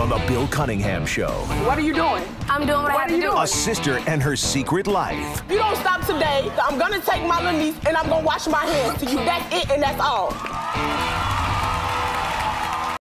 on The Bill Cunningham Show. What are you doing? I'm doing what, What I have are to you do. doing? A sister and her secret life. You don't stop today, I'm gonna take my little niece and I'm gonna wash my hands to you. That's it and that's all.